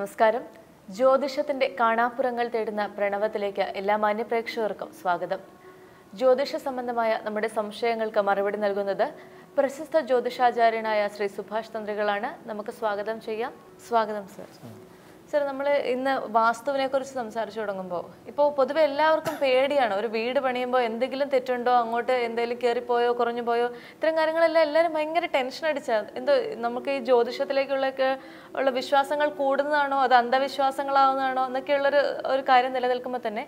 നമസ്കാരം. ജ്യോതിഷത്തിന്റെ കാണാപ്പുറങ്ങൾ തേടുന്ന പ്രണവത്തിലേക്ക് എല്ലാ മാന്യപ്രേക്ഷകർക്കും സ്വാഗതം. ജ്യോതിഷ സംബന്ധമായ നമ്മുടെ സംശയങ്ങൾക്ക് മറുപടി നൽകുന്നത് പ്രശസ്ത ജ്യോതിഷാചാര്യനായ ശ്രീ സുഭാഷ് തന്ത്രികളാണ് നമുക്ക് സ്വാഗതം ചെയ്യാം. സ്വാഗതം സർ. സർ നമ്മൾ ഇന്ന് വാസ്തുവിനെ കുറിച്ച് സംസാരിച്ചു തുടങ്ങുമ്പോൾ ഇപ്പോൾ പൊതുവെ എല്ലാവർക്കും പേടിയാണ്. ഒരു വീട് പണിയുമ്പോൾ എന്തെങ്കിലും തെറ്റുണ്ടോ? അങ്ങോട്ട് എന്തെങ്കിലും കയറിപ്പോയോ കുറഞ്ഞു പോയോ ഇത്തരം കാര്യങ്ങളെല്ലാം എല്ലാവരും ഭയങ്കര ടെൻഷൻ അടിച്ചാൽ എന്തോ നമുക്ക് ഈ ജ്യോതിഷത്തിലേക്കുള്ളൊക്കെ ഉള്ള വിശ്വാസങ്ങൾ കൂടുന്നതാണോ? അത് അന്ധവിശ്വാസങ്ങളാവുന്നതാണോ? എന്നൊക്കെയുള്ളൊരു ഒരു കാര്യം നിലനിൽക്കുമ്പോൾ തന്നെ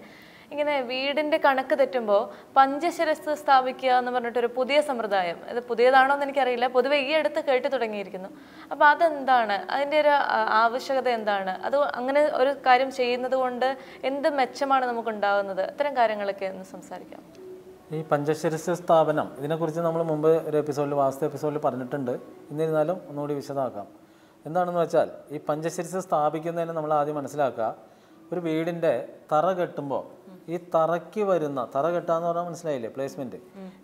ഇങ്ങനെ വീടിന്റെ കണക്ക് തെറ്റുമ്പോൾ പഞ്ചശിരസ് സ്ഥാപിക്കുക എന്ന് പറഞ്ഞിട്ടൊരു പുതിയ സമ്പ്രദായം. ഇത് പുതിയതാണോ എന്ന് എനിക്കറിയില്ല. പൊതുവെ ഈ അടുത്ത് കേട്ടു തുടങ്ങിയിരിക്കുന്നു. അപ്പോൾ അതെന്താണ്? അതിന്റെ ഒരു ആവശ്യകത എന്താണ്? അത് അങ്ങനെ ഒരു കാര്യം ചെയ്യുന്നത് കൊണ്ട് എന്ത് മെച്ചമാണ് നമുക്ക് ഉണ്ടാകുന്നത് അത്തരം കാര്യങ്ങളൊക്കെ ഒന്ന് സംസാരിക്കാം. ഈ പഞ്ചശിരസ് സ്ഥാപനം ഇതിനെക്കുറിച്ച് നമ്മൾ മുമ്പ് ഒരു എപ്പിസോഡിൽ വാസ്തു എപ്പിസോഡിൽ പറഞ്ഞിട്ടുണ്ട്. എന്നിരുന്നാലും ഒന്നുകൂടി വിശദമാക്കാം. എന്താണെന്ന് വെച്ചാൽ ഈ പഞ്ചശിരസ് സ്ഥാപിക്കുന്നതിന് നമ്മൾ ആദ്യം മനസ്സിലാക്കുക ഒരു വീടിന്റെ തറ കെട്ടുമ്പോൾ ഈ തറയ്ക്ക് വരുന്ന തറ കെട്ടാന്ന് പറഞ്ഞാൽ മനസ്സിലായില്ലേ പ്ലേസ്മെന്റ്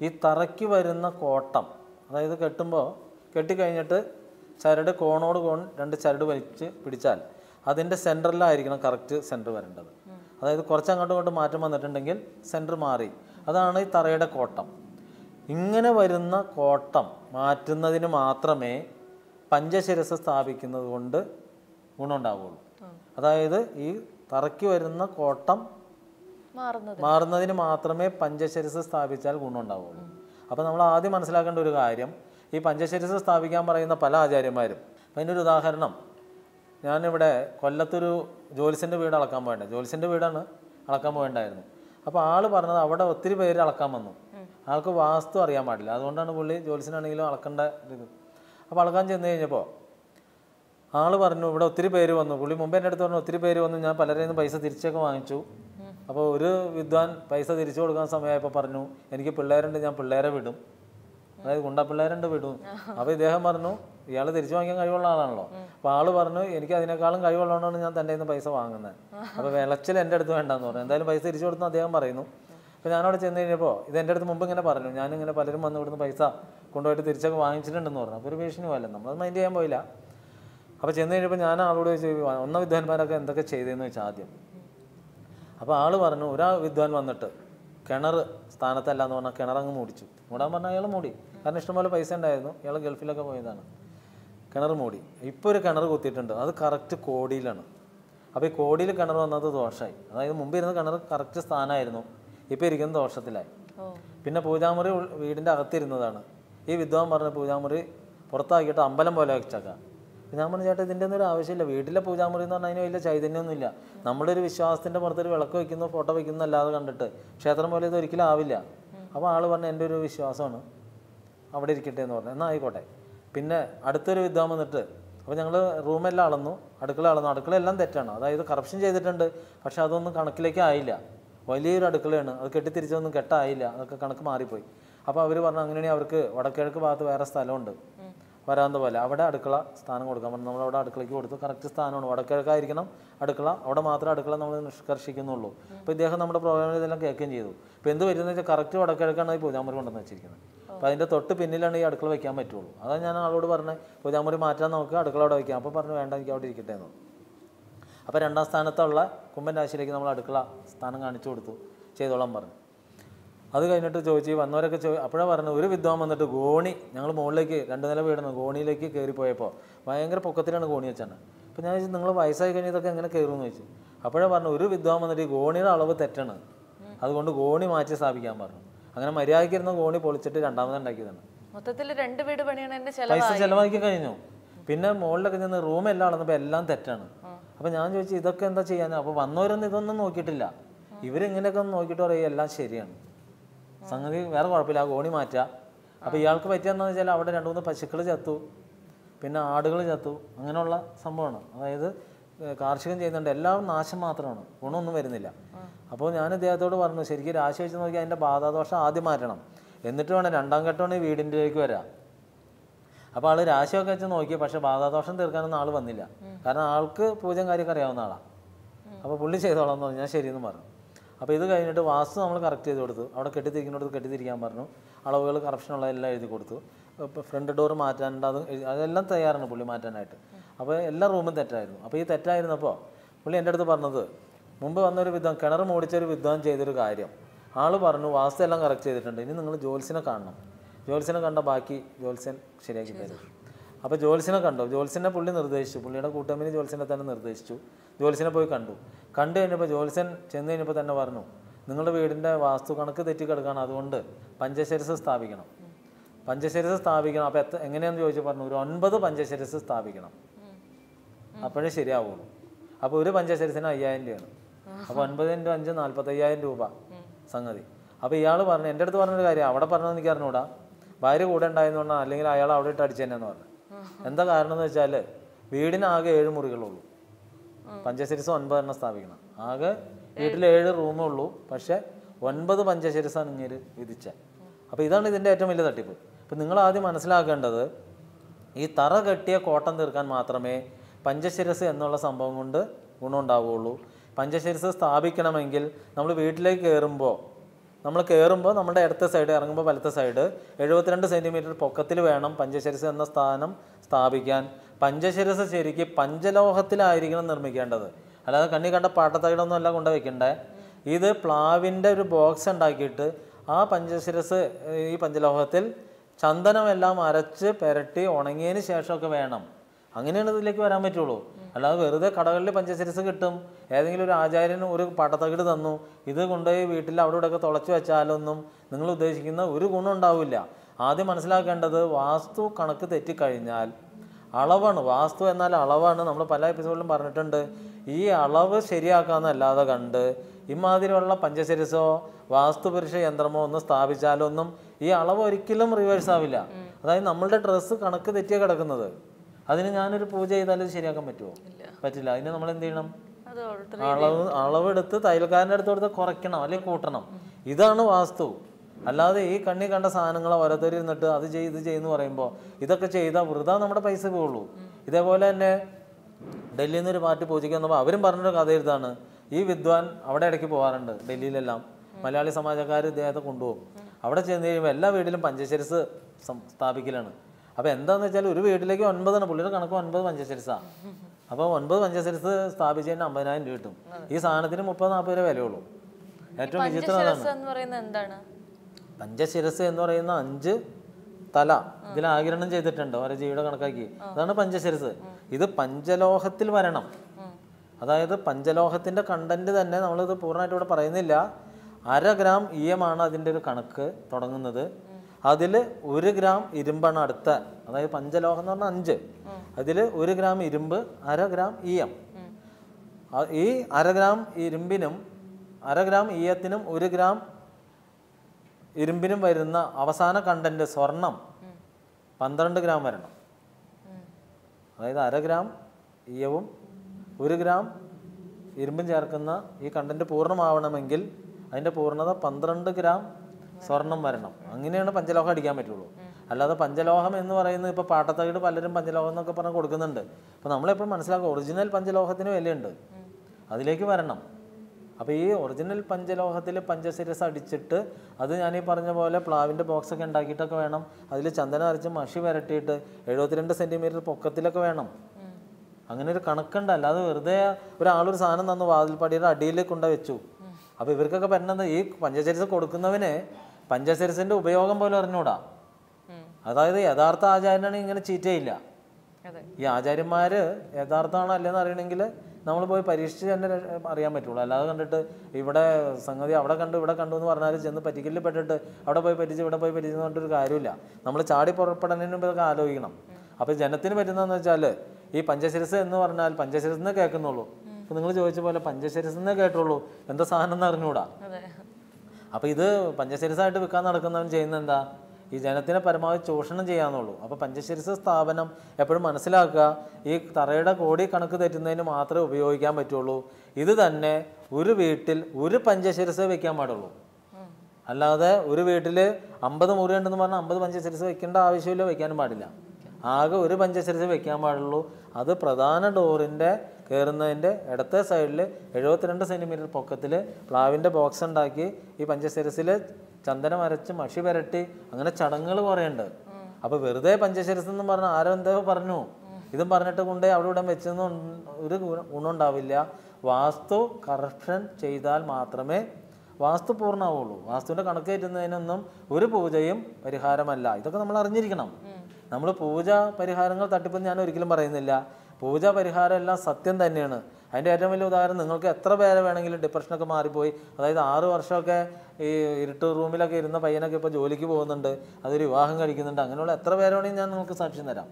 ഈ തറയ്ക്ക് വരുന്ന കോട്ടം അതായത് കെട്ടുമ്പോൾ കെട്ടിക്കഴിഞ്ഞിട്ട് ചരട് കോണോട് കോൺ രണ്ട് ചരട് വലിച്ച് പിടിച്ചാൽ അതിന്റെ സെന്ററിലായിരിക്കണം കറക്റ്റ് സെന്റർ വരേണ്ടത്. അതായത് കുറച്ച് അങ്ങോട്ടും ഇങ്ങോട്ടും മാറ്റം വന്നിട്ടുണ്ടെങ്കിൽ സെന്റർ മാറി. അതാണ് ഈ തറയുടെ കോട്ടം. ഇങ്ങനെ വരുന്ന കോട്ടം മാറ്റുന്നതിന് മാത്രമേ പഞ്ചശിരസ് സ്ഥാപിക്കുന്നത് കൊണ്ട് ഗുണമുണ്ടാവുകയുള്ളൂ. അതായത് ഈ തറയ്ക്ക് വരുന്ന കോട്ടം മാറുന്നതിന് മാത്രമേ പഞ്ചശരിസ് സ്ഥാപിച്ചാൽ ഗുണമുണ്ടാവുള്ളൂ. അപ്പോൾ നമ്മൾ ആദ്യം മനസ്സിലാക്കേണ്ട ഒരു കാര്യം ഈ പഞ്ചശരിസ് സ്ഥാപിക്കാൻ പറയുന്ന പല ആചാര്യന്മാരും. അപ്പം അതിന്റെ ഒരു ഉദാഹരണം ഞാനിവിടെ കൊല്ലത്തൊരു ജോലിസിന്റെ വീട് അളക്കാൻ പോയണ്ട ജോലിസിന്റെ വീടാണ് അളക്കാൻ പോകേണ്ടായിരുന്നു. അപ്പോൾ ആൾ പറഞ്ഞത് അവിടെ ഒത്തിരി പേര് അളക്കാൻ വന്നു. ആൾക്ക് വാസ്തു അറിയാൻ പാടില്ല. അതുകൊണ്ടാണ് പുള്ളി ജോലിസിനാണെങ്കിലും അളക്കേണ്ട ഇത്. അപ്പോൾ അളക്കാൻ ചെന്ന് കഴിഞ്ഞപ്പോൾ ആൾ പറഞ്ഞു ഇവിടെ ഒത്തിരി പേര് വന്നു. പുള്ളി മുമ്പ് എന്റെ അടുത്ത് പറഞ്ഞു ഒത്തിരി പേര് വന്നു. ഞാൻ പലരെയും പൈസ തിരിച്ചൊക്കെ വാങ്ങിച്ചു. അപ്പോൾ ഒരു വിദ്വാൻ പൈസ തിരിച്ചു കൊടുക്കാൻ സമയമായപ്പോൾ പറഞ്ഞു എനിക്ക് പിള്ളേരുണ്ട് ഞാൻ പിള്ളേരെ വിടും. അതായത് ഗുണ്ട പിള്ളേരുണ്ട് വിടും. അപ്പോൾ ഇദ്ദേഹം പറഞ്ഞു ഇയാൾ തിരിച്ചു വാങ്ങിക്കാൻ കഴിവുള്ള ആളാണല്ലോ. അപ്പോൾ ആൾ പറഞ്ഞു എനിക്ക് അതിനേക്കാളും കഴിവുള്ളതുകൊണ്ടാണ് ഞാൻ തന്റെ നിന്ന് പൈസ വാങ്ങുന്നത് അപ്പോൾ വിളച്ചിൽ എന്റെ അടുത്ത് വേണ്ടെന്ന് പറഞ്ഞു. എന്തായാലും പൈസ തിരിച്ചു കൊടുത്തു അദ്ദേഹം പറയുന്നു. അപ്പോൾ ഞാനവിടെ ചെന്ന് കഴിഞ്ഞപ്പോൾ ഇത് എന്റെ അടുത്ത് മുമ്പ് ഇങ്ങനെ പറഞ്ഞു ഞാനിങ്ങനെ പലരും വന്ന് ഇവിടുന്ന് പൈസ കൊണ്ടുപോയിട്ട് തിരിച്ചൊക്കെ വാങ്ങിച്ചിട്ടുണ്ടെന്ന് പറഞ്ഞു. അപ്പോൾ ഒരു ഭീഷണി പോലെ നമ്മൾ മൈൻഡ് ചെയ്യാൻ പോയില്ല. അപ്പോൾ ചെന്ന് കഴിഞ്ഞപ്പോൾ ഞാൻ ആളോട് ചോദിച്ചു ഒന്ന വിദ്വാൻമാരൊക്കെ എന്തൊക്കെ ചെയ്തതെന്ന് വെച്ചാൽ ആദ്യം? അപ്പോൾ ആൾ പറഞ്ഞു ഒരാ വിദ്വാൻ വന്നിട്ട് കിണർ സ്ഥാനത്തല്ല എന്ന് പറഞ്ഞാൽ കിണർ അങ്ങ് മൂടിച്ചു. മൂടാൻ പറഞ്ഞാൽ അയാൾ മൂടി. കാരണം ഇഷ്ടംപോലെ പൈസ ഉണ്ടായിരുന്നു. ഇയാൾ ഗൾഫിലൊക്കെ പോയതാണ്. കിണർ മൂടി. ഇപ്പോൾ ഒരു കിണർ കുത്തിയിട്ടുണ്ട്. അത് കറക്റ്റ് കോടിയിലാണ്. അപ്പോൾ ഈ കോടിയിൽ കിണർ വന്നത് ദോഷമായി അതായത് മുമ്പ് ഇരുന്ന കിണർ കറക്റ്റ് സ്ഥാനമായിരുന്നു ഇപ്പോൾ ഇരിക്കുന്നത് ദോഷത്തിലായി. പിന്നെ പൂജാമുറി വീടിന്റെ അകത്തിരുന്നതാണ്. ഈ വിദ്വാൻ പറഞ്ഞ പൂജാമുറി പുറത്താക്കിയിട്ട് അമ്പലം പോലെ വെച്ചേക്കാം. ഞാൻ പറഞ്ഞു ചേട്ടാ ഇതിന്റെ ഒന്നും ഒരു ആവശ്യമില്ല. വീട്ടിലെ പൂജാമുറി എന്ന് പറഞ്ഞാൽ അതിന് വലിയ ചൈതന്യമൊന്നുമില്ല. നമ്മുടെ ഒരു വിശ്വാസത്തിന്റെ പുറത്തൊരു വിളക്ക് വയ്ക്കുന്നു ഫോട്ടോ വയ്ക്കുന്നു അല്ലാതെ കണ്ടിട്ട് ക്ഷേത്രം പോലെ ഇത് ഒരിക്കലും ആവില്ല. അപ്പോൾ ആൾ പറഞ്ഞു എന്റെ ഒരു വിശ്വാസമാണ്. അവിടെ ഇരിക്കട്ടെ എന്ന് പറഞ്ഞു. എന്നാൽ ആയിക്കോട്ടെ. പിന്നെ അടുത്തൊരു വിദ്വാൻ വന്നിട്ട് അപ്പോൾ ഞങ്ങൾ റൂമെല്ലാം അളന്നു. അടുക്കള അളന്നു. അടുക്കള എല്ലാം തെറ്റാണ്. അതായത് കറപ്ഷൻ ചെയ്തിട്ടുണ്ട്. പക്ഷേ അതൊന്നും കണക്കിലേക്ക് ആയില്ല. വലിയൊരു അടുക്കളയാണ്. അത് കെട്ടിത്തിരിച്ചൊന്നും കെട്ടായില്ല. അതൊക്കെ കണക്ക് മാറിപ്പോയി. അപ്പോൾ അവർ പറഞ്ഞു അങ്ങനെയാണെങ്കിൽ അവർക്ക് വടക്കിഴക്ക് ഭാഗത്ത് വേറെ സ്ഥലമുണ്ട്. വരാന്ത പോലെ. അവിടെ അടുക്കള സ്ഥാനം കൊടുക്കാൻ പറഞ്ഞു. നമ്മൾ അവിടെ അടുക്കളയ്ക്ക് കൊടുത്ത്. കറക്റ്റ് സ്ഥാനമാണ്. വടക്കിഴക്കായിരിക്കണം അടുക്കള. അവിടെ മാത്രമേ അടുക്കള നമ്മൾ നിഷ്കർഷിക്കുന്നുള്ളൂ. അപ്പോൾ ഇദ്ദേഹം നമ്മുടെ പ്രോഗ്രാമിൽ ഇതെല്ലാം കേൾക്കുകയും ചെയ്തു. അപ്പോൾ എന്ത് വരുന്നത് വെച്ചാൽ കറക്റ്റ് വടക്കിഴക്കാണ് ഈ പൂജാമുറി കൊണ്ടുവന്ന് വെച്ചിരിക്കുന്നത്. അപ്പോൾ അതിന്റെ തൊട്ട് പിന്നിലാണ് ഈ അടുക്കള വെക്കാൻ പറ്റുള്ളൂ. അതാണ് ഞാൻ ആളോട് പറഞ്ഞത് പൂജാമുറി മാറ്റാൻ നമുക്ക് അടുക്കള അവിടെ വയ്ക്കാം അപ്പോൾ പറഞ്ഞു വേണ്ട എനിക്ക് അവിടെ ഇരിക്കട്ടെ എന്ന്. അപ്പോൾ രണ്ടാം സ്ഥാനത്തുള്ള കുമ്പൻ രാശിയിലേക്ക് നമ്മൾ അടുക്കള സ്ഥാനം കാണിച്ചു കൊടുത്തു. ചെയ്തോളാം പറഞ്ഞു. അത് കഴിഞ്ഞിട്ട് ചോദിച്ചു വന്നവരൊക്കെ ചോ അപ്പോഴാണ് പറഞ്ഞു ഒരു വിദ്വാൻ വന്നിട്ട് ഗോണി ഞങ്ങൾ മുകളിലേക്ക് രണ്ട് നില വീടുന്നു ഗോണിയിലേക്ക് കയറിപ്പോയപ്പോൾ ഭയങ്കര പൊക്കത്തിലാണ് ഗോണി വെച്ചാണ് അപ്പോൾ ഞാൻ ചോദിച്ചു നിങ്ങൾ വയസ്സായി കഴിഞ്ഞാൽ ഇതൊക്കെ എങ്ങനെ കയറുമെന്ന് ചോദിച്ചു. അപ്പോഴേ പറഞ്ഞു ഒരു വിദ്വാൻ വന്നിട്ട് ഈ ഗോണിയുടെ അളവ് തെറ്റാണ്. അതുകൊണ്ട് ഗോണി മാറ്റി സ്ഥാപിക്കാൻ പറഞ്ഞു. അങ്ങനെ മര്യാദയ്ക്ക് ഇരുന്ന ഗോണി പൊളിച്ചിട്ട് രണ്ടാമത് ഉണ്ടാക്കിയതാണ്. മൊത്തത്തിൽ രണ്ട് വീട് പണിയാണ് പൈസ ചിലവാക്കി കഴിഞ്ഞു. പിന്നെ മുകളിലൊക്കെ ചെന്ന് റൂം എല്ലാം അളന്നപ്പോൾ എല്ലാം തെറ്റാണ്. അപ്പോൾ ഞാൻ ചോദിച്ചു ഇതൊക്കെ എന്താ ചെയ്യാൻ അപ്പോൾ വന്നവരൊന്നും ഇതൊന്നും നോക്കിയിട്ടില്ല. ഇവരിങ്ങനെയൊക്കെ ഒന്ന് നോക്കിയിട്ട് പറയും എല്ലാം ശരിയാണ്. സംഗതി വേറെ കുഴപ്പമില്ല. ആ ഗോണി മാറ്റുക. അപ്പോൾ ഇയാൾക്ക് പറ്റിയെന്നു വെച്ചാൽ അവിടെ രണ്ട് മൂന്ന് പശുക്കൾ ചത്തു. പിന്നെ ആടുകൾ ചത്തു. അങ്ങനെയുള്ള സംഭവമാണ്. അതായത് കാർഷികം ചെയ്യുന്നുണ്ട് എല്ലാം നാശം മാത്രമാണ്. ഗുണമൊന്നും വരുന്നില്ല. അപ്പോൾ ഞാൻ ഇദ്ദേഹത്തോട് പറഞ്ഞു ശരിക്കും രാശി വെച്ച് നോക്കി അതിന്റെ ബാധാദോഷം ആദ്യം മാറ്റണം. എന്നിട്ട് വേണം രണ്ടാം ഘട്ടമാണ് ഈ വീടിന്റെലേക്ക് വരാം. അപ്പോൾ ആൾ രാശിയൊക്കെ വെച്ച് നോക്കി പക്ഷേ ബാധാദോഷം തീർക്കാനൊന്നും ആൾ വന്നില്ല. കാരണം ആൾക്ക് പൂജയും കാര്യമൊക്കെ അറിയാവുന്ന ആളാണ് അപ്പോൾ പുള്ളി ചെയ്തോളാം എന്ന് പറഞ്ഞു. ഞാൻ ശരിയെന്ന് പറഞ്ഞു. അപ്പോൾ ഇത് കഴിഞ്ഞിട്ട് വാസ്തു നമ്മൾ കറക്റ്റ് ചെയ്ത് കൊടുത്തു. അവിടെ കെട്ടിത്തിരിക്കുന്നിടത്ത് കെട്ടിത്തിരിക്കാൻ പറഞ്ഞു. അളവുകൾ കറപ്ഷനുള്ള എല്ലാം എഴുതി കൊടുത്തു. ഇപ്പോൾ ഫ്രണ്ട് ഡോർ മാറ്റാനുണ്ട്. അത് അതെല്ലാം തയ്യാറാണ് പുള്ളി മാറ്റാനായിട്ട്. അപ്പോൾ എല്ലാ റൂമും തെറ്റായിരുന്നു. അപ്പോൾ ഈ തെറ്റായിരുന്നപ്പോൾ പുള്ളി എന്റെ അടുത്ത് പറഞ്ഞത് മുമ്പ് വന്നൊരു വിധം കിണർ മോടിച്ചൊരു വിധം ചെയ്തൊരു കാര്യം. ആൾ പറഞ്ഞു വാസ്തു എല്ലാം കറക്റ്റ് ചെയ്തിട്ടുണ്ട്. ഇനി നിങ്ങൾ ജോത്സ്യനെ കാണണം. ജോത്സ്യനെ കണ്ട ബാക്കി ജോൽസൻ ശരിയാക്കി തരും. അപ്പോൾ ജോത്സ്യനെ കണ്ടു. ജോത്സ്യനെ പുള്ളി നിർദ്ദേശിച്ചു. പുള്ളിയുടെ കൂട്ടമ്പിന് ജോത്സ്യനെ തന്നെ നിർദ്ദേശിച്ചു. ജോത്സ്യനെ പോയി കണ്ടു. കണ്ടു കഴിഞ്ഞപ്പോൾ ജോത്സ്യൻ ചെന്ന് കഴിഞ്ഞപ്പോൾ തന്നെ പറഞ്ഞു നിങ്ങളുടെ വീടിന്റെ വാസ്തു കണക്ക് തെറ്റിക്കിടക്കുകയാണ് അതുകൊണ്ട് പഞ്ചശരസ് സ്ഥാപിക്കണം. പഞ്ചശരസ് സ്ഥാപിക്കണം. അപ്പോൾ എത്ര എങ്ങനെയാണെന്ന് ചോദിച്ചു പറഞ്ഞു ഒരു ഒൻപത് പഞ്ചശരസ് സ്ഥാപിക്കണം. അപ്പോഴേ ശരിയാവുള്ളൂ. അപ്പോൾ ഒരു പഞ്ചശരസിന് അയ്യായിരം രൂപയാണ്. അപ്പോൾ ഒൻപത് ഇന്റു അഞ്ച് നാൽപ്പത്തയ്യായിരം രൂപ സംഗതി. അപ്പോൾ ഇയാൾ പറഞ്ഞു എന്റെ അടുത്ത് പറഞ്ഞൊരു കാര്യം അവിടെ പറഞ്ഞത് എനിക്ക് അറിഞ്ഞൂടാ. ഭാര്യ കൂടെ ഉണ്ടായിരുന്നുകൊണ്ടാണ് അല്ലെങ്കിൽ അയാൾ അവിടെ ഇട്ട് അടിച്ചു തന്നെയെന്ന് പറഞ്ഞു. എന്താ കാരണം എന്ന് വെച്ചാൽ വീടിനാകെ ആകെ ഏഴ് മുറികളുള്ളൂ. പഞ്ചശരിസം ഒൻപതെണ്ണം സ്ഥാപിക്കണം. ആകെ വീട്ടിൽ ഏഴ് റൂമേ ഉള്ളൂ. പക്ഷെ ഒൻപത് പഞ്ചശരിസാണ് ഇങ്ങനെ വിധിച്ച. അപ്പോൾ ഇതാണ് ഇതിന്റെ ഏറ്റവും വലിയ തട്ടിപ്പ്. അപ്പം നിങ്ങൾ ആദ്യം മനസ്സിലാക്കേണ്ടത് ഈ തറ കെട്ടിയ കോട്ടം തീർക്കാൻ മാത്രമേ പഞ്ചശിരസ് എന്നുള്ള സംഭവം കൊണ്ട് ഗുണമുണ്ടാവുകയുള്ളൂ പഞ്ചശിരസ് സ്ഥാപിക്കണമെങ്കിൽ നമ്മൾ വീട്ടിലേക്ക് കയറുമ്പോൾ നമ്മൾ കയറുമ്പോൾ നമ്മുടെ ഇടത്തെ സൈഡ് ഇറങ്ങുമ്പോൾ വലത്തെ സൈഡ് എഴുപത്തിരണ്ട് സെന്റിമീറ്റർ പൊക്കത്തിൽ വേണം പഞ്ചശിരസ് എന്ന സ്ഥാനം സ്ഥാപിക്കാൻ. പഞ്ചശിരസ് ശരിക്ക് പഞ്ചലോഹത്തിലായിരിക്കണം നിർമ്മിക്കേണ്ടത്. അല്ലാതെ കണ്ണി കണ്ട പാട്ടത്തകിടൊന്നും അല്ല കൊണ്ട് വെക്കണ്ടേ ഇത് പ്ലാവിന്റെ ഒരു ബോക്സ് ഉണ്ടാക്കിയിട്ട് ആ പഞ്ചശിരസ് ഈ പഞ്ചലോഹത്തിൽ ചന്ദനമെല്ലാം അരച്ച് പെരട്ടി ഉണങ്ങിയതിന് ശേഷമൊക്കെ വേണം. അങ്ങനെയാണ് ഇതിലേക്ക് വരാൻ പറ്റുള്ളൂ. അല്ലാതെ വെറുതെ കടകളിൽ പഞ്ചശിരസ് കിട്ടും. ഏതെങ്കിലും ഒരു ആചാര്യൻ ഒരു പടത്തകിട് തന്നു. ഇത് കൊണ്ടുപോയി വീട്ടിൽ അവിടെ ഇവിടെയൊക്കെ തുളച്ചു വെച്ചാലൊന്നും നിങ്ങൾ ഉദ്ദേശിക്കുന്ന ഒരു ഗുണം ഉണ്ടാവില്ല. ആദ്യം മനസ്സിലാക്കേണ്ടത് വാസ്തു കണക്ക് തെറ്റിക്കഴിഞ്ഞാൽ അളവാണ്. വാസ്തു എന്നാൽ അളവാണ്. നമ്മൾ പല എപ്പിസോഡിലും പറഞ്ഞിട്ടുണ്ട്. ഈ അളവ് ശരിയാക്കാമെന്നല്ലാതെ കണ്ട് ഇമാതിരിയുള്ള പഞ്ചശരിസോ വാസ്തുപുരുഷ യന്ത്രമോ ഒന്നും സ്ഥാപിച്ചാലൊന്നും ഈ അളവ് ഒരിക്കലും റിവേഴ്സ് ആവില്ല. അതായത് നമ്മളുടെ ഡ്രസ്സ് കണക്ക് തെറ്റിയാ കിടക്കുന്നത്. അതിന് ഞാനൊരു പൂജ ചെയ്താൽ ഇത് ശരിയാക്കാൻ പറ്റുമോ പറ്റില്ല. അതിന് നമ്മൾ എന്ത് ചെയ്യണം? അളവ് അളവെടുത്ത് തയ്യൽക്കാരന്റെ അടുത്ത് കൊടുത്ത് കുറയ്ക്കണം. അല്ലെങ്കിൽ കൂട്ടണം. ഇതാണ് വാസ്തു. അല്ലാതെ ഈ കണ്ണി കണ്ട സാധനങ്ങൾ ഓരോരുത്തർ ഇരുന്നിട്ട് അത് ചെയ്ത് ഇത് ചെയ്യുന്നു പറയുമ്പോൾ ഇതൊക്കെ ചെയ്താൽ വൃതാ നമ്മുടെ പൈസ പോകുള്ളൂ ഇതേപോലെ തന്നെ ഡൽഹിയിൽ നിന്ന് ഒരു പാർട്ടി പൂജിക്കുന്നപ്പോൾ അവരും പറഞ്ഞൊരു കഥ എഴുതാണ് ഈ വിദ്വാൻ അവിടെ ഇടയ്ക്ക് പോകാറുണ്ട് ഡൽഹിയിലെല്ലാം. മലയാളി സമാജക്കാർ ഇദ്ദേഹത്തെ കൊണ്ടുപോകും. അവിടെ ചെന്ന് കഴിയുമ്പോൾ എല്ലാ വീട്ടിലും പഞ്ചശരിസ് സ്ഥാപിക്കലാണ്. അപ്പോൾ എന്താന്ന് വെച്ചാൽ ഒരു വീട്ടിലേക്ക് ഒൻപതാണ്. പുള്ളിയുടെ കണക്ക് ഒൻപത് പഞ്ചശരിസാണ് അപ്പോൾ ഒൻപത് പഞ്ചശരിസ് സ്ഥാപിച്ച് കഴിഞ്ഞാൽ അമ്പതിനായിരം രൂപ കിട്ടും. ഈ സാധനത്തിന് മുപ്പത് നാൽപ്പത് രൂപ വിലയുള്ളൂ. ഏറ്റവും വിചിത്രം അതാണ് പഞ്ചശിരസ് എന്ന് പറയുന്ന അഞ്ച് തല ഇതിൽ ആകിരണം ചെയ്തിട്ടുണ്ട് ഓരോ ജീവിയുടെ കണക്കാക്കി. അതാണ് പഞ്ചശിരസ്. ഇത് പഞ്ചലോഹത്തിൽ വരണം. അതായത് പഞ്ചലോഹത്തിന്റെ കണ്ടന്റ് തന്നെ നമ്മളിത് പൂർണമായിട്ട് ഇവിടെ പറയുന്നില്ല. അര ഗ്രാം ഈയമാണ് അതിന്റെ ഒരു കണക്ക് തുടങ്ങുന്നത്. അതിൽ ഒരു ഗ്രാം ഇരുമ്പാണ് അടുത്ത. അതായത് പഞ്ചലോഹം എന്ന് പറഞ്ഞാൽ അഞ്ച്. അതിൽ ഒരു ഗ്രാം ഇരുമ്പ് അര ഗ്രാം ഈയം ആ- ഈ അര ഗ്രാം ഇരുമ്പിനും അര ഗ്രാം ഈയത്തിനും ഒരു ഗ്രാം ഇരുമ്പിനും വരുന്ന അവസാന കണ്ടന്റ് സ്വർണം പന്ത്രണ്ട് ഗ്രാം വരണം. അതായത് അര ഗ്രാം ഈയവും ഒരു ഗ്രാം ഇരുമ്പും ചേർക്കുന്ന ഈ കണ്ടന്റ് പൂർണമാവണമെങ്കിൽ അതിന്റെ പൂർണത പന്ത്രണ്ട് ഗ്രാം സ്വർണം വരണം. അങ്ങനെയാണ് പഞ്ചലോഹം അടിക്കാൻ പറ്റുള്ളൂ. അല്ലാതെ പഞ്ചലോഹം എന്ന് പറയുന്നത് ഇപ്പോൾ പാട്ടത്തകിട് പലരും പഞ്ചലോഹം എന്നൊക്കെ പറഞ്ഞ് കൊടുക്കുന്നുണ്ട്. അപ്പോൾ നമ്മളെപ്പോഴും മനസ്സിലാക്കുക ഒറിജിനൽ പഞ്ചലോഹത്തിന് വിലയുണ്ട്. അതിലേക്ക് വരണം. അപ്പോൾ ഈ ഒറിജിനൽ പഞ്ചലോഹത്തിൽ പഞ്ചശിരസ് അടിച്ചിട്ട് അത് ഞാൻ ഈ പറഞ്ഞ പോലെ പ്ലാവിന്റെ ബോക്സ് ഒക്കെ ഉണ്ടാക്കിയിട്ടൊക്കെ വേണം. അതിൽ ചന്ദനം അരച്ച് മഷി വരട്ടിയിട്ട് എഴുപത്തിരണ്ട് സെന്റിമീറ്റർ പൊക്കത്തിലൊക്കെ വേണം. അങ്ങനെ ഒരു കണക്കുണ്ട്. അല്ലാതെ വെറുതെ ഒരാളൊരു സാധനം തന്നു വാതിൽപ്പടിയുടെ അടിയിൽ കൊണ്ട വെച്ചു. അപ്പോൾ ഇവർക്കൊക്കെ പറ്റുന്നത് ഈ പഞ്ചശരിസ് കൊടുക്കുന്നവന് പഞ്ചശരിസിന്റെ ഉപയോഗം പോലും അറിഞ്ഞൂടാ. അതായത് യഥാർത്ഥ ആചാര്യനാണ് ഇങ്ങനെ ചീറ്റയില്ല. ഈ ആചാര്യന്മാർ യഥാർത്ഥമാണോ അല്ലെന്ന് അറിയണമെങ്കിൽ നമ്മൾ പോയി പരീക്ഷിച്ച് തന്നെ അറിയാൻ പറ്റുള്ളൂ. അല്ലാതെ കണ്ടിട്ട് ഇവിടെ സംഗതി അവിടെ കണ്ടു ഇവിടെ കണ്ടു എന്ന് പറഞ്ഞാൽ ചെന്ന് പറ്റിക്കലിൽ പെട്ടിട്ട് അവിടെ പോയി പറ്റിച്ച് ഇവിടെ പോയി പറ്റിച്ചെന്ന് പറഞ്ഞിട്ടൊരു കാര്യമില്ല. നമ്മൾ ചാടി പുറപ്പെടുന്നതിന് മുമ്പ് ഇതൊക്കെ ആലോചിക്കണം. അപ്പോൾ ജനത്തിന് പറ്റുന്നതെന്ന് വെച്ചാൽ ഈ പഞ്ചശിരസ് എന്ന് പറഞ്ഞാൽ പഞ്ചശിരസ് എന്നേ കേൾക്കുന്നുള്ളൂ. അപ്പോൾ നിങ്ങൾ ചോദിച്ച പോലെ പഞ്ചശിരസ് എന്നേ കേട്ടുള്ളൂ എന്താ സാധനം എന്ന് അറിഞ്ഞുകൂടാ അപ്പോൾ ഇത് പഞ്ചശിരസായിട്ട് വിൽക്കാൻ നടക്കുന്നവൻ ചെയ്യുന്നത് എന്താ? ഈ ജനത്തിനെ പരമാവധി ചൂഷണം ചെയ്യാന്നുള്ളൂ. അപ്പോൾ പഞ്ചശിരസ് സ്ഥാപനം എപ്പോഴും മനസ്സിലാക്കുക ഈ തറയുടെ കോടി കണക്ക് തെറ്റുന്നതിന് മാത്രമേ ഉപയോഗിക്കാൻ പറ്റുള്ളൂ. ഇത് തന്നെ ഒരു വീട്ടിൽ ഒരു പഞ്ചശിരസ് വെക്കാൻ പാടുള്ളൂ. അല്ലാതെ ഒരു വീട്ടിൽ അമ്പത് മുറി ഉണ്ടെന്ന് പറഞ്ഞാൽ അമ്പത് പഞ്ചശിരസ് വെക്കേണ്ട ആവശ്യമില്ല വെക്കാനും പാടില്ല. ആകെ ഒരു പഞ്ചശിരസ് വെക്കാൻ പാടുള്ളൂ. അത് പ്രധാന ഡോറിന്റെ കയറുന്നതിന്റെ ഇടത്തെ സൈഡിൽ എഴുപത്തിരണ്ട് സെന്റിമീറ്റർ പൊക്കത്തിൽ പ്ലാവിന്റെ ബോക്സ് ഉണ്ടാക്കി ഈ പഞ്ചശിരസിൽ ചന്ദനം അരച്ച് മഷി പുരട്ടി അങ്ങനെ ചടങ്ങുകൾ കുറേയുണ്ട്. അപ്പൊ അപ്പോൾ വെറുതെ പഞ്ചശരസ് എന്ന് പറഞ്ഞാൽ ആരോ എന്തോ പറഞ്ഞു. ഇതും പറഞ്ഞിട്ട് കൊണ്ടേ അവിടെ ഇവിടെ വെച്ചൊന്നും ഒരു ഗുണ- ഗുണം ഉണ്ടാവില്ല വാസ്തു കറക്ഷൻ ചെയ്താൽ മാത്രമേ വാസ്തു പൂർണമാവുള്ളൂ വാസ്തുവിന്റെ കണക്ക് കയറ്റുന്നതിനൊന്നും ഒരു പൂജയും പരിഹാരമല്ല. ഇതൊക്കെ നമ്മൾ അറിഞ്ഞിരിക്കണം. നമ്മൾ പൂജ പരിഹാരങ്ങൾ തട്ടിപ്പെന്ന് ഞാൻ ഒരിക്കലും പറയുന്നില്ല. പൂജ പരിഹാരം എല്ലാം സത്യം തന്നെയാണ്. അതിന്റെ ഏറ്റവും വലിയ ഉദാഹരണം നിങ്ങൾക്ക് എത്ര പേരെ വേണമെങ്കിലും ഡിപ്രഷനൊക്കെ മാറിപ്പോയി. അതായത് ആറ് വർഷമൊക്കെ ഈ ഇരുട്ട് റൂമിലൊക്കെ ഇരുന്ന പയ്യനൊക്കെ ഇപ്പോൾ ജോലിക്ക് പോകുന്നുണ്ട് അതൊരു വിവാഹം കഴിക്കുന്നുണ്ട് അങ്ങനെയുള്ള എത്ര പേരെ വേണമെങ്കിലും ഞാൻ നിങ്ങൾക്ക് സാക്ഷ്യം തരാം.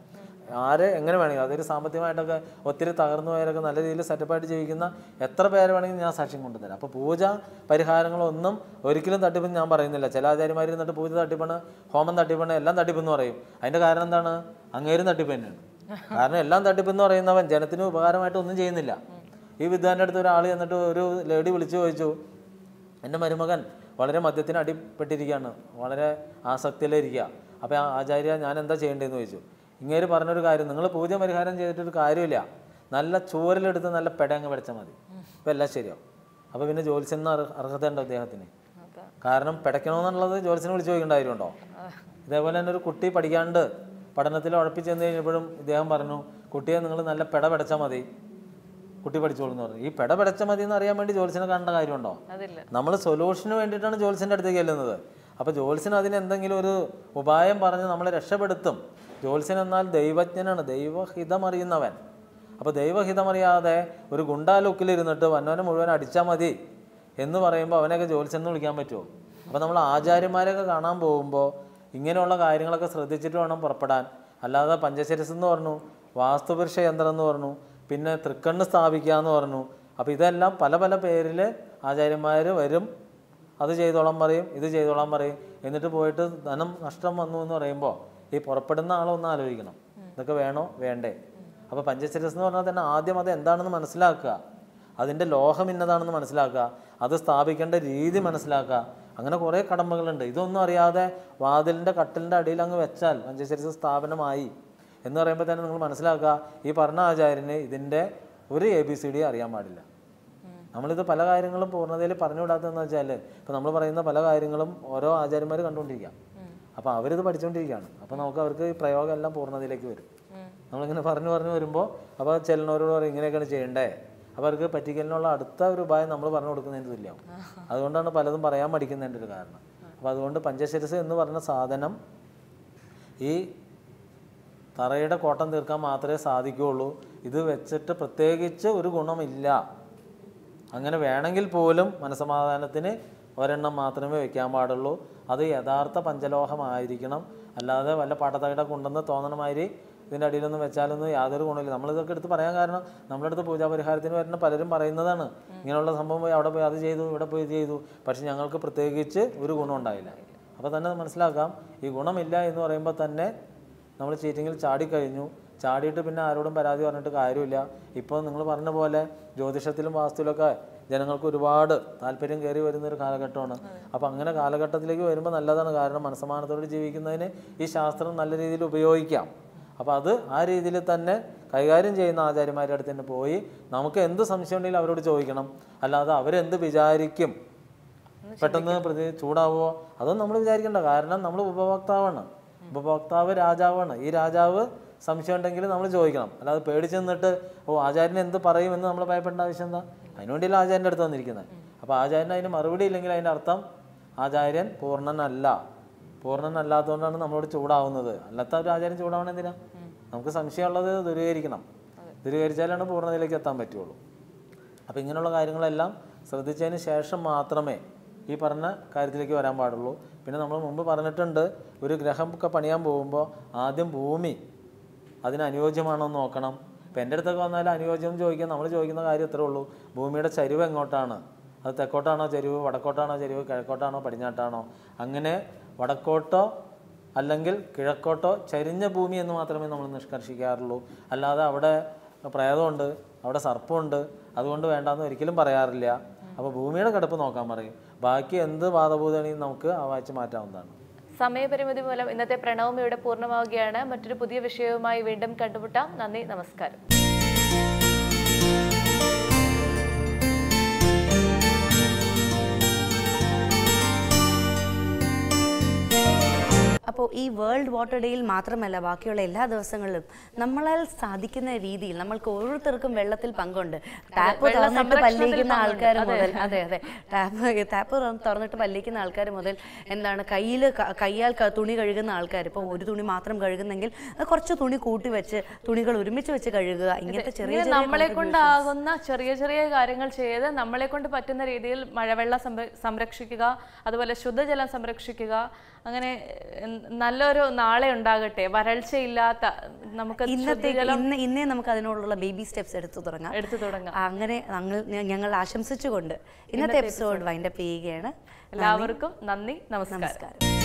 ആര് എങ്ങനെ വേണമെങ്കിലും അതൊരു സാമ്പത്തികമായിട്ടൊക്കെ ഒത്തിരി തകർന്നു പോയവരൊക്കെ നല്ല രീതിയിൽ സെറ്റപ്പായിട്ട് ജീവിക്കുന്ന എത്ര പേര് വേണമെങ്കിലും ഞാൻ സാക്ഷ്യം കൊണ്ടുതരാം അപ്പോൾ പൂജ പരിഹാരങ്ങളൊന്നും ഒരിക്കലും തട്ടിപ്പെന്ന് ഞാൻ പറയുന്നില്ല. ചില ആചാര്യമാർ ഇരുന്നിട്ട് പൂജ തട്ടിപ്പണ് ഹോമം തട്ടിപ്പണ് എല്ലാം തട്ടിപ്പെന്ന് പറയും. അതിന്റെ കാരണം എന്താണ്? അങ്ങേരും തട്ടിപ്പ് തന്നെയാണ്. കാരണം എല്ലാം തട്ടിപ്പെന്ന് പറയുന്നവൻ ജനത്തിന് ഉപകാരമായിട്ട് ഒന്നും ചെയ്യുന്നില്ല. ഈ വിദ്വാന്റെ അടുത്ത് ഒരാൾ എന്നിട്ട് ഒരു ലേഡി വിളിച്ചു ചോദിച്ചു എന്റെ മരുമകൻ വളരെ മദ്യത്തിന് അടിപ്പെട്ടിരിക്കുകയാണ് വളരെ ആസക്തിയിലിരിക്കുക അപ്പോൾ ആ ആചാര്യ ഞാൻ എന്താ ചെയ്യേണ്ടതെന്ന് ചോദിച്ചു. ഇങ്ങേര് പറഞ്ഞൊരു കാര്യം നിങ്ങൾ പൂജ പരിഹാരം ചെയ്തിട്ടൊരു കാര്യമില്ല. നല്ല ചോരലെടുത്ത് നല്ല പെടങ്ങ് പഠിച്ചാൽ മതി. അപ്പോൾ എല്ലാം ശരിയാവും. അപ്പോൾ പിന്നെ ജ്യോത്സ്യന് അർഹത ഉണ്ട് അദ്ദേഹത്തിന്? കാരണം പിടയ്ക്കണമെന്നുള്ളത് ജോലിസിനെ വിളിച്ചു ചോദിക്കേണ്ട കാര്യമുണ്ടോ? ഇതേപോലെ തന്നെ ഒരു കുട്ടി പഠിക്കാണ്ട് പഠനത്തിൽ ഉഴപ്പിച്ചു ചെന്ന് കഴിഞ്ഞപ്പോഴും ഇദ്ദേഹം പറഞ്ഞു കുട്ടിയെ നിങ്ങൾ നല്ല പെട പിടച്ചാൽ മതി. കുട്ടി പഠിച്ചോളൂ എന്ന് പറഞ്ഞു. ഈ പെട പിടച്ചാൽ മതി എന്ന് അറിയാൻ വേണ്ടി ജോലിസിനെ കാണേണ്ട കാര്യമുണ്ടോ? നമ്മൾ സൊല്യൂഷന് വേണ്ടിയിട്ടാണ് ജോത്സ്യന്റെ അടുത്തേക്ക് ചെല്ലുന്നത്. അപ്പോൾ ജോത്സ്യൻ അതിന് എന്തെങ്കിലും ഒരു ഉപായം പറഞ്ഞ് നമ്മളെ രക്ഷപ്പെടുത്തും. ജോത്സ്യൻ എന്നാൽ ദൈവജ്ഞനാണ്. ദൈവഹിതമറിയുന്നവൻ. അപ്പോൾ ദൈവഹിതമറിയാതെ ഒരു ഗുണ്ടാ ലുക്കിലിരുന്നിട്ട് വന്നവനെ മുഴുവൻ അടിച്ചാൽ മതി എന്ന് പറയുമ്പോൾ അവനെയൊക്കെ ജോത്സ്യൻ എന്ന് വിളിക്കാൻ പറ്റുമോ അപ്പോൾ നമ്മൾ ആചാര്യന്മാരെയൊക്കെ കാണാൻ പോകുമ്പോൾ ഇങ്ങനെയുള്ള കാര്യങ്ങളൊക്കെ ശ്രദ്ധിച്ചിട്ട് വേണം പുറപ്പെടാൻ. അല്ലാതെ പഞ്ചശരസ് എന്ന് പറഞ്ഞു വാസ്തുപുരുഷ യന്ത്രം എന്ന് പറഞ്ഞു പിന്നെ തൃക്കണ്ണ് സ്ഥാപിക്കുക എന്ന് പറഞ്ഞു. അപ്പോൾ ഇതെല്ലാം പല പല പേരിൽ ആചാര്യന്മാർ വരും അത് ചെയ്തോളാൻ പറയും ഇത് ചെയ്തോളാൻ പറയും. എന്നിട്ട് പോയിട്ട് ധനം നഷ്ടം വന്നു എന്ന് പറയുമ്പോൾ ഈ പുറപ്പെടുന്ന ആളൊന്ന് ആലോചിക്കണം. ഇതൊക്കെ വേണോ? വേണ്ടേ. അപ്പോൾ പഞ്ചശരസ് എന്ന് പറഞ്ഞാൽ തന്നെ ആദ്യം അത് എന്താണെന്ന് മനസ്സിലാക്കുക. അതിന്റെ ലോഹം ഇന്നതാണെന്ന് മനസ്സിലാക്കുക. അത് സ്ഥാപിക്കേണ്ട രീതി മനസ്സിലാക്കുക. അങ്ങനെ കുറേ കടമ്പകളുണ്ട് ഇതൊന്നും അറിയാതെ വാതിലിന്റെ കട്ടിലിന്റെ അടിയിൽ അങ്ങ് വെച്ചാൽ പഞ്ചശരസ് സ്ഥാപനമായി. എന്ന് പറയുമ്പോൾ തന്നെ നിങ്ങൾ മനസ്സിലാക്കുക ഈ പറഞ്ഞ ആചാര്യന് ഇതിന്റെ ഒരു എ ബി സി ഡി അറിയാൻ പാടില്ല. നമ്മളിത് പല കാര്യങ്ങളും പൂർണതയിൽ പറഞ്ഞു വിടാത്തതെന്ന് വെച്ചാൽ ഇപ്പോൾ നമ്മൾ പറയുന്ന പല കാര്യങ്ങളും ഓരോ ആചാര്യന്മാർ കണ്ടുകൊണ്ടിരിക്കുക അപ്പോൾ അവരിത് പഠിച്ചുകൊണ്ടിരിക്കുകയാണ് അപ്പോൾ നമുക്ക് അവർക്ക് ഈ പ്രയോഗം എല്ലാം പൂർണതയിലേക്ക് വരും. നമ്മളിങ്ങനെ പറഞ്ഞു പറഞ്ഞു വരുമ്പോൾ അപ്പോൾ ചെല്ലുന്നവരോട് പറയും ഇങ്ങനെയൊക്കെയാണ് ചെയ്യണ്ടേ? അപ്പോൾ അവർക്ക് പറ്റിക്കലിനുള്ള അടുത്ത ഒരു ഉപായം നമ്മൾ പറഞ്ഞു കൊടുക്കുന്നതിന് തുല്യമാവും അതുകൊണ്ടാണ് പലതും പറയാൻ മടിക്കുന്നതിന്റെ ഒരു കാരണം. അപ്പോൾ അതുകൊണ്ട് പഞ്ചശിരസ് എന്ന് പറഞ്ഞ സാധനം ഈ തറയുടെ കോട്ടം തീർക്കാൻ മാത്രമേ സാധിക്കുകയുള്ളൂ. ഇത് വെച്ചിട്ട് പ്രത്യേകിച്ച് ഒരു ഗുണമില്ല. അങ്ങനെ വേണമെങ്കിൽ പോലും മനസമാധാനത്തിന് ഒരെണ്ണം മാത്രമേ വെക്കാൻ പാടുള്ളൂ. അത് യഥാർത്ഥ പഞ്ചലോഹമായിരിക്കണം. അല്ലാതെ വല്ല പാട്ടത്തകട കൊണ്ടെന്ന് തോന്നണ മാതിരി ഇതിന്റെ അടിയിലൊന്നും വെച്ചാലൊന്നും യാതൊരു ഗുണമില്ല നമ്മളിതൊക്കെ എടുത്ത് പറയാൻ കാരണം നമ്മുടെ അടുത്ത് പൂജാ പരിഹാരത്തിന് വരുന്ന പലരും പറയുന്നതാണ്. ഇങ്ങനെയുള്ള സംഭവം പോയി അവിടെ പോയി അത് ചെയ്തു ഇവിടെ പോയി ചെയ്തു. പക്ഷെ ഞങ്ങൾക്ക് പ്രത്യേകിച്ച് ഒരു ഗുണം ഉണ്ടായില്ല. അപ്പോൾ തന്നെ മനസ്സിലാക്കാം. ഈ ഗുണമില്ല എന്ന് പറയുമ്പോൾ തന്നെ നമ്മൾ ചീറ്റിങ്ങിൽ ചാടിക്കഴിഞ്ഞു. ചാടിയിട്ട് പിന്നെ ആരോടും പരാതി പറഞ്ഞിട്ട് കാര്യമില്ല. ഇപ്പോൾ നിങ്ങൾ പറഞ്ഞ പോലെ ജ്യോതിഷത്തിലും വാസ്തുവിലൊക്കെ ജനങ്ങൾക്ക് ഒരുപാട് താല്പര്യം കയറി വരുന്ന ഒരു കാലഘട്ടമാണ്. അപ്പോൾ അങ്ങനെ കാലഘട്ടത്തിലേക്ക് വരുമ്പോൾ നല്ലതാണ്. കാരണം മനസ്സമാനത്തോടെ ജീവിക്കുന്നതിന് ഈ ശാസ്ത്രം നല്ല രീതിയിൽ ഉപയോഗിക്കാം. അപ്പോൾ അത് ആ രീതിയിൽ തന്നെ കൈകാര്യം ചെയ്യുന്ന ആചാര്യന്മാരുടെ അടുത്ത് തന്നെ പോയി നമുക്ക് എന്ത് സംശയം ഉണ്ടെങ്കിലും അവരോട് ചോദിക്കണം. അല്ലാതെ അവരെന്ത് വിചാരിക്കും? പെട്ടെന്ന് പ്രതി ചൂടാവോ അതൊന്നും നമ്മൾ വിചാരിക്കണ്ട. കാരണം നമ്മൾ ഉപഭോക്താവാണ്. ഉപഭോക്താവ് രാജാവാണ്. ഈ രാജാവ് സംശയം ഉണ്ടെങ്കിൽ നമ്മൾ ചോദിക്കണം. അല്ലാതെ പേടിച്ച് നിന്നിട്ട് ഓ ആചാര്യനെ എന്ത് പറയും എന്ന് നമ്മൾ ഭയപ്പെടേണ്ട ആവശ്യം എന്താ? അതിനുവേണ്ടിയല്ല ആചാര്യന്റെ അടുത്ത് വന്നിരിക്കുന്നത്. അപ്പോൾ ആചാര്യൻ അതിന് മറുപടി ഇല്ലെങ്കിൽ അതിന്റെ അർത്ഥം ആചാര്യൻ പൂർണനല്ല. പൂർണനല്ലാത്തതുകൊണ്ടാണ് നമ്മളോട് ചൂടാവുന്നത്. അല്ലാത്ത ഒരു ആചാരം ചൂടാവണം എന്തിനാ? നമുക്ക് സംശയമുള്ളത് ദൂരീകരിക്കണം. ദൂരീകരിച്ചാലാണ് പൂർണതയിലേക്ക് എത്താൻ പറ്റുള്ളൂ. അപ്പോൾ ഇങ്ങനെയുള്ള കാര്യങ്ങളെല്ലാം ശ്രദ്ധിച്ചതിന് ശേഷം മാത്രമേ ഈ പറഞ്ഞ കാര്യത്തിലേക്ക് വരാൻ പാടുള്ളൂ. പിന്നെ നമ്മൾ മുമ്പ് പറഞ്ഞിട്ടുണ്ട് ഒരു ഗ്രഹം ഒക്കെ പണിയാൻ പോകുമ്പോൾ ആദ്യം ഭൂമി അതിന് അനുയോജ്യമാണോ എന്ന് നോക്കണം. ഇപ്പം എന്റെ അടുത്തൊക്കെ വന്നാൽ അനുയോജ്യം ചോദിക്കാൻ നമ്മൾ ചോദിക്കുന്ന കാര്യം ഇത്രേ ഉള്ളൂ. ഭൂമിയുടെ ചരിവ് എങ്ങോട്ടാണ്? അത് തെക്കോട്ടാണോ ചരിവ് വടക്കോട്ടാണോ ചരിവ് കിഴക്കോട്ടാണോ പടിഞ്ഞാട്ടാണോ? അങ്ങനെ വടക്കോട്ടോ അല്ലെങ്കിൽ കിഴക്കോട്ടോ ചരിഞ്ഞ ഭൂമി എന്ന് മാത്രമേ നമ്മൾ നിഷ്കർഷിക്കാറുള്ളൂ. അല്ലാതെ അവിടെ പ്രേതമുണ്ട് അവിടെ സർപ്പമുണ്ട് അതുകൊണ്ട് വേണ്ടാന്ന് ഒരിക്കലും പറയാറില്ല. അപ്പോൾ ഭൂമിയുടെ കിടപ്പ് നോക്കാൻ പറയും. ബാക്കി എന്ത് വാദഭൂതണിയും നമുക്ക് ആ വായിച്ച് മാറ്റാവുന്നതാണ്. സമയപരിമിതി മൂലം ഇന്നത്തെ പ്രണവം ഇവിടെ പൂർണമാവുകയാണ്. മറ്റൊരു പുതിയ വിഷയവുമായി വീണ്ടും കണ്ടുമുട്ടാം. നന്ദി നമസ്കാരം. അപ്പോൾ ഈ വേൾഡ് വാട്ടർ ഡേയിൽ മാത്രമല്ല ബാക്കിയുള്ള എല്ലാ ദിവസങ്ങളിലും നമ്മളാൽ സാധിക്കുന്ന രീതിയിൽ നമ്മൾക്ക് ഓരോരുത്തർക്കും വെള്ളത്തിൽ പങ്കുണ്ട്. ടാപ്പ് തുറന്നിട്ട് പല്ലിക്കുന്ന ആൾക്കാർ മുതൽ അതെ അതെ ടാപ്പ് ടാപ്പ് തുറ- തുറന്നിട്ട് പല്ലിക്കുന്ന ആൾക്കാർ മുതൽ എന്താണ് കയ്യിൽ കയ്യാൽ തുണി കഴുകുന്ന ആൾക്കാർ ഇപ്പോൾ ഒരു തുണി മാത്രം കഴുകുന്നെങ്കിൽ കുറച്ച് തുണി കൂട്ടി വെച്ച് തുണികൾ ഒരുമിച്ച് വെച്ച് കഴുകുക. ഇങ്ങനത്തെ ചെറിയ നമ്മളെ കൊണ്ടാകുന്ന ചെറിയ ചെറിയ കാര്യങ്ങൾ ചെയ്ത് നമ്മളെ കൊണ്ട് പറ്റുന്ന രീതിയിൽ മഴവെള്ളം സംരക്ഷിക്കുക അതുപോലെ ശുദ്ധജലം സംരക്ഷിക്കുക അങ്ങനെ നല്ലൊരു നാളെ ഉണ്ടാകട്ടെ. വരൾച്ചയില്ലാത്ത നമുക്ക് ഇന്നത്തെ ഇന്ന് ഇന്നേ നമുക്ക് അതിനോടുള്ള ബേബി സ്റ്റെപ്സ് എടുത്തു തുടങ്ങാം. എടുത്തു തുടങ്ങാം. അങ്ങനെ ഞങ്ങൾ ആശംസിച്ചുകൊണ്ട് ഇന്നത്തെ എപ്പിസോഡ് വൈൻഡപ്പ് ചെയ്യുകയാണ്. എല്ലാവർക്കും നന്ദി. നമസ്കാരം.